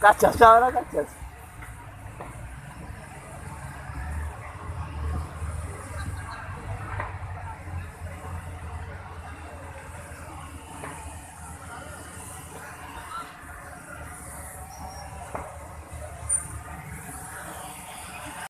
Kajas ora kajas.